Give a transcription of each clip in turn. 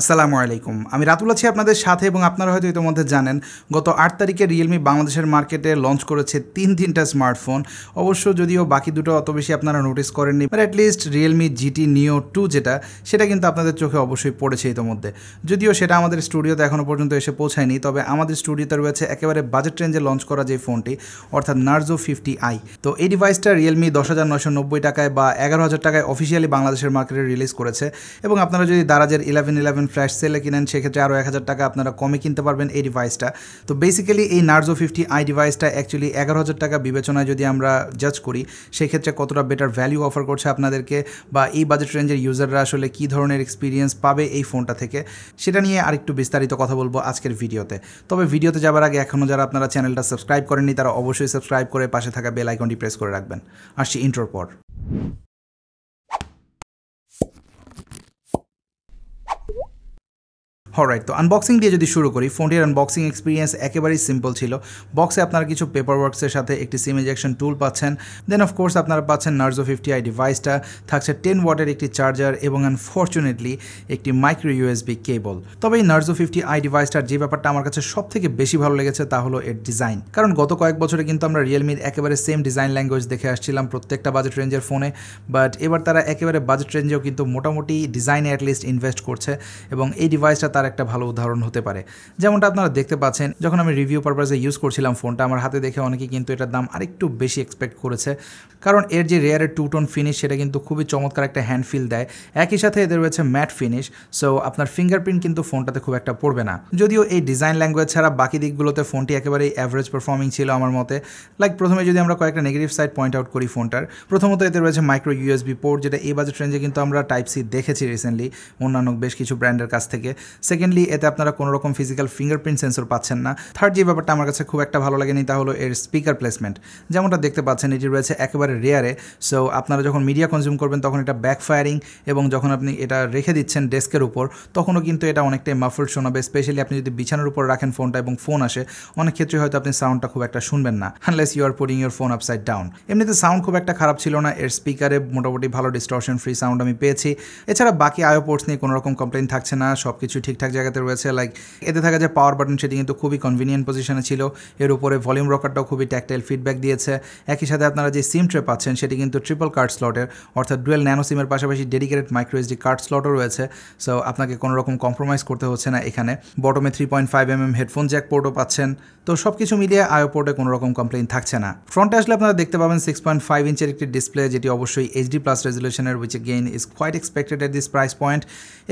আসসালামু আলাইকুম। আমি রাতুল আছি আপনাদের সাথে এবং আপনারা হয়তো ইতিমধ্যে জানেন, গত আট তারিখে রিয়েলমি বাংলাদেশের মার্কেটে লঞ্চ করেছে তিন তিনটা স্মার্টফোন অবশ্য যদিও বাকি দুটো অত বেশি আপনারা নোটিস করেননি but at least Realme GT Neo two যেটা, সেটা কিন্তু আপনাদের চোখে অবশ্যই পড়েছে ইতিমধ্যে। যদিও সেটা আমাদের স্টুডিওতে এখনও পর্যন্ত এসে পৌঁছায়নি, তবে আমাদের স্টুডিওতে রয়েছে একেবারে বাজেট রেঞ্জে লঞ্চ করা যে ফোনটি অর্থাৎ নার্জো ফিফটি আই তো এই ডিভাইসটা রিয়েলমি দশ হাজার নশো নব্বই টাকায় বা এগারো হাজার টাকায় অফিসিয়ালি বাংলাদেশের মার্কেটে রিলিজ করেছে। এবং আপনারা যদি দারাজের ইলেভেন ইলেভেন ফ্ল্যাশ সেলে কিনেন, সেক্ষেত্রে আরও এক হাজার টাকা আপনারা কমে কিনতে পারবেন এই ডিভাইসটা তো বেসিক্যালি এই নার্জো ফিফটি আই ডিভাইসটা অ্যাকচুয়ালি এগারো হাজার টাকা বিবেচনায় যদি আমরা জাজ করি, সেক্ষেত্রে কতটা বেটার ভ্যালু অফার করছে আপনাদেরকে বা এই বাজেট রেঞ্জের ইউজাররা আসলে কী ধরনের এক্সপিরিয়েন্স পাবে এই ফোনটা থেকে, সেটা নিয়ে আরেকটু বিস্তারিত কথা বলব আজকের ভিডিওতে। তবে ভিডিওতে যাবার আগে এখনও যারা আপনারা চ্যানেলটা সাবস্ক্রাইব করেননি, তারা অবশ্যই সাবস্ক্রাইব করে পাশে থাকা বেল আইকনটি প্রেস করে রাখবেন। আসছি ইন্ট্রোর পর। হরাইট তো আনবক্সিং দিয়ে যদি শুরু করি ফোনটির আনবক্সিং এক্সপিরিয়েন্স একেবারেই সিম্পল ছিল। বক্সে আপনারা কিছু পেপার ওয়ার্কসের সাথে একটি সিম ইজেকশন টুল পাচ্ছেন। দেন অফকোর্স আপনারা পাচ্ছেন নার্জো ফিফটি আই ডিভাইসটা থাকছে টেন ওয়াটের একটি চার্জার এবং আনফর্চুনেটলি একটি মাইক্রো ইউএসবি কেবল তবে এই নার্জো ফিফটি আই ডিভাইসটার যে ব্যাপারটা আমার কাছে সব থেকে বেশি ভালো লেগেছে তা হলো এর ডিজাইন কারণ গত কয়েক বছরে কিন্তু আমরা রিয়েলমির একেবারে সেম ডিজাইন ল্যাঙ্গুয়েজ দেখে আসছিলাম প্রত্যেকটা বাজেট রেঞ্জের ফোনে বাট এবার তারা একেবারে বাজেট রেঞ্জেও কিন্তু মোটামুটি ডিজাইনে অ্যাটলিস্ট ইনভেস্ট করছে। এবং এই ডিভাইসটা তার একটা ভালো উদাহরণ হতে পারে। যেমনটা আপনারা দেখতে পাচ্ছেন, যখন আমি রিভিউ পারপাসে ইউজ করছিলাম ফোনটা আমার হাতে দেখে অনেকেই কিন্তু এটার দাম আরেকটু বেশি এক্সপেক্ট করেছে। কারণ এর যে রেয়ারের টু টোন ফিনিশ সেটা কিন্তু খুবই চমৎকার একটা হ্যান্ড ফিল দেয়। একই সাথে এদের রয়েছে ম্যাট ফিনিশ সো আপনার ফিঙ্গারপ্রিন্ট কিন্তু ফোনটাতে খুব একটা পড়বে না। যদিও এই ডিজাইন ল্যাঙ্গুয়েজ ছাড়া বাকি দিকগুলোতে ফোনটি একেবারেই অ্যাভারেজ পারফর্মিং ছিল আমার মতে। লাইক প্রথমে যদি আমরা কয়েকটা নেগেটিভ সাইড পয়েন্ট আউট করি ফোনটার প্রথমত এতে রয়েছে মাইক্রো ইউএসবি পোর্ট যেটা এই বাজেট রেঞ্জে কিন্তু আমরা টাইপ সি দেখেছি রিসেন্টলি অন্যান্য বেশ কিছু ব্র্যান্ডের কাছ থেকে। সেকেন্ডলি এতে আপনারা কোনো রকম ফিজিক্যাল ফিঙ্গারপ্রিন্ট সেন্সর পাচ্ছেন না। থার্ড যে ব্যাপারটা আমার কাছে খুব একটা ভালো লাগেনি, তা হলো এর স্পিকার প্লেসমেন্ট যেমনটা দেখতে পাচ্ছেন, এটি রয়েছে একেবারে রেয়ারে সো আপনারা যখন মিডিয়া কনজিউম করবেন, তখন এটা ব্যাক ফায়ারিং এবং যখন আপনি এটা রেখে দিচ্ছেন ডেস্কের উপর, তখনও কিন্তু এটা অনেকটাই মাফলড শোনাবে। স্পেশালি আপনি যদি বিছানার উপর রাখেন ফোনটা এবং ফোন আসে, অনেক ক্ষেত্রে হয়তো আপনি সাউন্ডটা খুব একটা শুনবেন না unless you are putting your phone upside down এমনিতে সাউন্ড খুব একটা খারাপ ছিল না, এর স্পিকারে মোটামুটি ভালো ডিস্টর্শন ফ্রি সাউন্ড আমি পেয়েছি। এছাড়া বাকি আয়ো পোর্টস নিয়ে কোনো রকম কমপ্লেন থাকছে না সব কিছু ঠিকঠাক জায়গাতে রয়েছে লাইক এতে থাকা যে পাওয়ার বাটন সেটি কিন্তু খুবই কনভিনিয়েন্ট পজিশনে ছিল। এর উপরে ভলিউম রকারটাও খুবই ট্যাকটাইল ফিডব্যাক দিয়েছে। একই সাথে আপনারা যে সিম ট্রে পাচ্ছেন সেটি কিন্তু ট্রিপল কার্ড স্লটের অর্থাৎ ডুয়েল ন্যানো সিমের পাশাপাশি ডেডিকেটেড মাইক্রো এসডি কার্ড স্লটও রয়েছে। সো আপনাকে কোনো রকম কম্প্রোমাইজ করতে হচ্ছে না এখানে। বটমে three point five M M headphone jack পোর্টও পাচ্ছেন। তো সব কিছু মিলিয়ে আয়ো পোর্টে কোনো রকম কমপ্লেন থাকছে না। ফ্রন্টে আসলে আপনারা দেখতে পাবেন সিক্স পয়েন্ট ফাইভ ইঞ্চের একটি ডিসপ্লে যেটি অবশ্যই HD plus রেজলিউশনের which gain is quite expected at this price point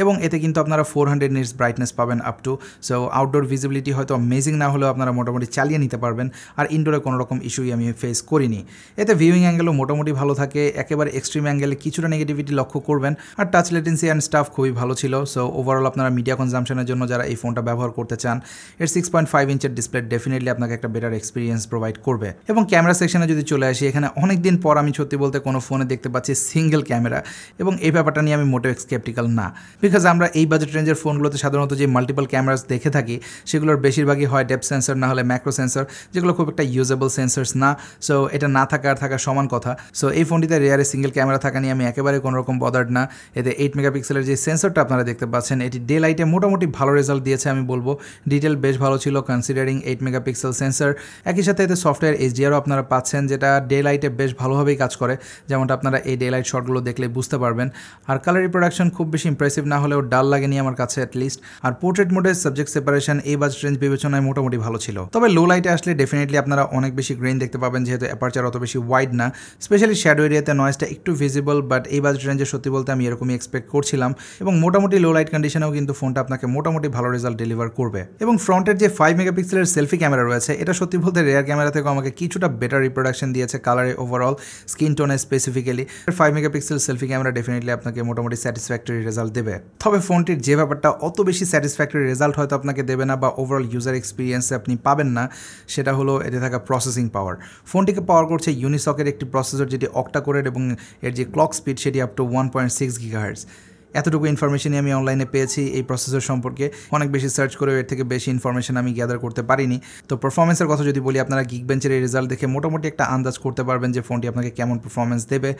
এবং এতে কিন্তু আপনারা ফোর হান্ড্রেড নিটস ব্রাইটনেস পাবেন up to so outdoor visibility হয়তো অ্যামেজিং না হলেও আপনারা মোটামুটি চালিয়ে নিতে পারবেন, আর ইনডোরে কোনো রকম ইস্যুই আমি ফেস করিনি। এতে ভিউইং অ্যাঙ্গেলও মোটামুটি ভালো থাকে, একেবারে এক্সট্রিম অ্যাঙ্গেলে কিছুটা নেগেটিভিটি লক্ষ্য করবেন, আর টাচ লেটেন্সি অ্যান্ড স্টাফ খুবই ভালো ছিল সো ওভারঅল আপনারা মিডিয়া কনজামশনের জন্য যারা এই ফোনটা ব্যবহার করতে চান, এর সিক্স পয়েন্ট ফাইভ ইঞ্চের ডিসপ্লে ডেফিনেটলি আপনাকে একটা বেটার এক্সপিরিয়েন্স প্রোভাইড করবে। এবং ক্যামেরা সেকশনে যদি চলে আসি, এখানে অনেক দিন পর আমি সত্যি বলতে কোনো ফোনে দেখতে পাচ্ছি সিঙ্গেল ক্যামেরা এবং এই ব্যাপারটা নিয়ে আমি মোটেও স্কেপটিক্যাল না। বিকজ আমরা এই বাজেট রেঞ্জের ফোনগুলোতে সাধারণত যে মাল্টিপল ক্যামেরাস দেখে থাকি, সেগুলোর বেশিরভাগই হয় ডেপ সেন্সর না হলে ম্যাক্রো সেন্সর যেগুলো খুব একটা ইউজেবল সেন্সার্স না। সো এটা না থাকা আর থাকা সমান কথা। সো এই ফোনটিতে রেয়ারে সিঙ্গেল ক্যামেরা থাকা নিয়ে আমি একেবারে কোনো রকম বদার্ড না। এতে এইট মেগাপিক্সেলের যে সেন্সরটা আপনারা দেখতে পাচ্ছেন, এটি ডে লাইটে মোটামুটি ভালো রেজাল্ট দিয়েছে আমি বলব। ডিটেল বেশ ভালো ছিল কনসিডারিং এইট মেগাপিক্সেল সেন্সর একই সাথে এতে সফটওয়্যার এইচডিআরও আপনারা পাচ্ছেন, যেটা ডে লাইটে বেশ ভালোভাবেই কাজ করে। যেমনটা আপনারা এই ডে লাইট শটগুলো দেখলে বুঝতে পারবেন। আর কালার রিপ্রোডাকশন খুব বেশি ইমপ্রেসিভ না হলেও ডাল লাগেনি আমার কাছে অ্যাটলিস্ট আর পোর্ট্রেট মোডের সাবজেক্ট সেপারেশন এই বাজ রেঞ্জ বিবেচনায় মোটামুটি ভালো ছিল। তবে লো লাইটে আসলে ডেফিনেটলি আপনারা অনেক বেশি গ্রেন দেখতে পাবেন, যেহেতু অ্যাপারচার অত বেশি ওয়াইড না। স্পেশালি শ্যাডো এরিয়াতে নয়েজটা একটু ভিজিবল বাট এই বাজেট রেঞ্জে সত্যি বলতে আমি এরকমই এক্সপেক্ট করছিলাম। এবং মোটামুটি লো লাইট কন্ডিশনেও কিন্তু ফোনটা আপনাকে মোটামুটি ভালো রেজাল্ট ডেলিভার করবে। এবং ফ্রন্টের যে ফাইভ মেগাপিক্সেলের সেলফি ক্যামেরা রয়েছে, এটা সত্যি বলতে রেয়ার ক্যামেরা থেকে আমাকে কিছুটা বেটার রিপ্রোডাকশন দিয়েছে কালারে overall skin টোনে specifically five megapixel selfie camera definitely আপনাকে মোটামুটি স্যাটিসফ্যাক্টরি রেজাল্ট দেবে। তবে ফোনটির যে ব্যাপারটা অত বেশি স্যাটিসফ্যাক্টরি রেজাল্ট হয়তো আপনাকে দেবে না বা ওভারঅল ইউজার এক্সপিরিয়েন্সে আপনি পাবেন না, সেটা হলো এতে থাকা প্রসেসিং পাওয়ার ফোনটিকে পাওয়ার করছে ইউনিসকের একটি প্রসেসর যেটি অক্টা কোরের এবং এর যে ক্লক স্পিড সেটি up to one point six gigahertz এতটুকু ইনফরমেশনই আমি অনলাইনে পেয়েছি এই প্রসেসর সম্পর্কে। অনেক বেশি সার্চ করেও এর থেকে বেশি ইনফরমেশন আমি গ্যাদার করতে পারিনি। তো পারফরমেন্সের কথা যদি বলি, আপনারা গিক বেঞ্চের এই রেজাল্ট দেখে মোটামুটি একটা আন্দাজ করতে পারবেন যে ফোনটি আপনাকে কেমন পারফরমেন্স দেবে।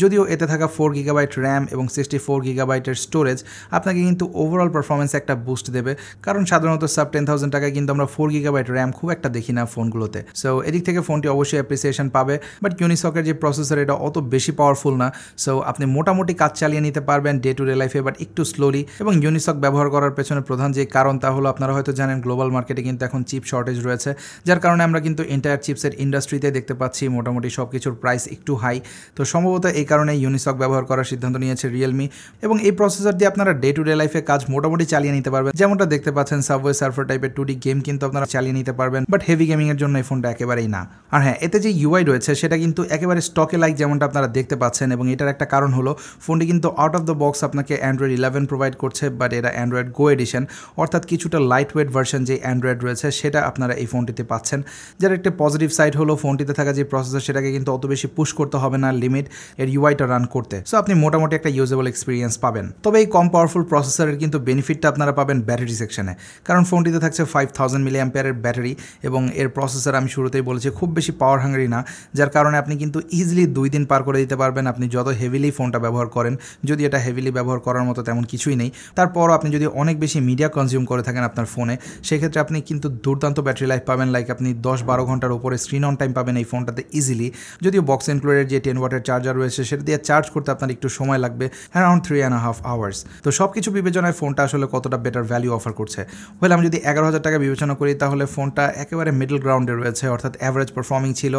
যদিও এতে থাকা ফোর গিগাবাইট র্যাম এবং সিক্সটি ফোর গিগাবাইটের স্টোরেজ আপনাকে কিন্তু ওভারঅল পারফরমেন্স একটা বুস্ট দেবে। কারণ সাধারণত সাব টেন থাউজেন্ড টাকায় কিন্তু আমরা ফোর গিগাবাইট র্যাম খুব একটা দেখি না ফোনগুলোতে সো এদিক থেকে ফোনটি অবশ্যই অ্যাপ্রিসিয়েশন পাবে। বাট ইউনিসকের যে প্রসেসর এটা অত বেশি পাওয়ারফুল না। সো আপনি মোটামুটি কাজ চালিয়ে নিতে পারবেন ডে টু ডে লাইফে বাট একটু স্লোলি এবং ইউনিসক ব্যবহার করার পেছনে প্রধান যে কারণ তা হলো, আপনারা হয়তো জানেন গ্লোবাল মার্কেটে কিন্তু এখন চিপ শর্টেজ রয়েছে, যার কারণে আমরা কিন্তু এন্টায়ার চিপসের ইন্ডাস্ট্রিতে দেখতে পাচ্ছি, মোটামুটি সব কিছুর প্রাইস একটু হাই তো সম্ভবত এই কারণে ইউনিসক ব্যবহার করার সিদ্ধান্ত নিয়েছে রিয়েলমি এবং এই প্রসেসর দিয়ে আপনারা ডে টু ডে লাইফে কাজ মোটামুটি চালিয়ে নিতে পারবেন। যেমনটা দেখতে পাচ্ছেন সাবওয়ে সার্ফার টাইপের টু ডি গেম কিন্তু আপনারা চালিয়ে নিতে পারবেন বাট হেভি গেমিংয়ের জন্য এই ফোনটা একেবারেই না। আর হ্যাঁ এতে যে ইউআই রয়েছে, সেটা কিন্তু একেবারে স্টকে লাইক যেমনটা আপনারা দেখতে পাচ্ছেন, এবং এটার একটা কারণ হলো ফোনটি কিন্তু আউট অফ দ্য বক্স আপনাকে অ্যান্ড্রয়েড ইলেভেন প্রোভাইড করছে বাট এটা অ্যান্ড্রয়েড গো এডিশন অর্থাৎ কিছুটা লাইট ওয়েট ভার্সন যে অ্যান্ড্রয়েড রয়েছে, সেটা আপনারা এই ফোনটিতে পাচ্ছেন। যার একটা পজিটিভ সাইড হলো ফোনটিতে থাকা যে প্রসেসর সেটাকে কিন্তু অত বেশি পুশ করতে হবে না লিমিট এর ইউআইটা রান করতে। সো আপনি মোটামুটি একটা ইউজেবল এক্সপিরিয়েন্স পাবেন। তবে এই কম পাওয়ারফুল প্রসেসরের কিন্তু বেনিফিটটা আপনারা পাবেন ব্যাটারি সেকশনে কারণ ফোনটিতে থাকছে ফাইভ থাউজেন্ড মিলি অ্যাম্পিয়ারের ব্যাটারি এবং এর প্রসেসর আমি শুরুতেই বলেছি, খুব বেশি পাওয়ার হাঙ্গারি না, যার কারণে আপনি কিন্তু ইজিলি দুই দিন পার করে দিতে পারবেন। আপনি যত হেভিলি ফোনটা ব্যবহার করেন, যদি এটা হেভিলি ব্যবহার করার মতো তেমন কিছুই নেই। তারপরও আপনি যদি অনেক বেশি মিডিয়া কনজিউম করে থাকেন আপনার ফোনে সেক্ষেত্রে আপনি কিন্তু দুর্দান্ত ব্যাটারি লাইফ পাবেন। লাইক আপনি দশ বারো ঘণ্টার উপরে স্ক্রিন অন টাইম পাবেন এই ফোনটাতে ইজিলি যদিও বক্স ইনক্লুডেড যে টেন ওয়াটের চার্জার রয়েছে, সেটা দিয়ে চার্জ করতে আপনার একটু সময় লাগবে around three and half hours তো সব কিছু বিবেচনায় ফোনটা আসলে কতটা বেটার ভ্যালু অফার করছে? হলে আমি যদি এগারো হাজার টাকা বিবেচনা করি, তাহলে ফোনটা একেবারে মিডল গ্রাউন্ডে রয়েছে, অর্থাৎ অ্যাভারেজ পারফর্মিং ছিল।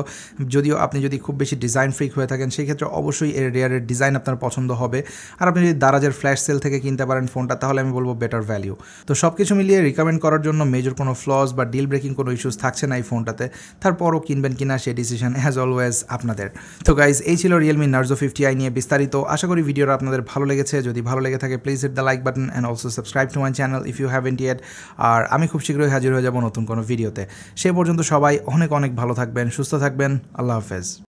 যদিও আপনি যদি খুব বেশি ডিজাইন ফ্রিক হয়ে থাকেন, সেক্ষেত্রে অবশ্যই এর রেয়ারের ডিজাইন আপনার পছন্দ হবে। আর আপনি যদি দারাজের ফ্ল্যাশ সেল থেকে কিনতে পারেন ফোনটা তাহলে আমি বলব বেটার ভ্যালিউ তো সব কিছু মিলিয়ে রিকমেন্ড করার জন্য মেজর কোনো ফ্লস বা ডিল ব্রেকিং কোনো ইস্যুস থাকছে না এই ফোনটাতে তারপরও কিনবেন কিনা সেই ডিসিশন অ্যাজ অলওয়েজ আপনাদের। তো গাইজ এই ছিল রিয়েলমি নার্জো ফিফটি আই নিয়ে বিস্তারিত। আশা করি ভিডিওটা আপনাদের ভালো লেগেছে। যদি ভালো লেগে থাকে please hit the like button and also subscribe to my channel if you have yet আর আমি খুব শীঘ্রই হাজির হয়ে যাব নতুন কোনো ভিডিওতে সে পর্যন্ত সবাই অনেক অনেক ভালো থাকবেন, সুস্থ থাকবেন। আল্লাহ হাফেজ।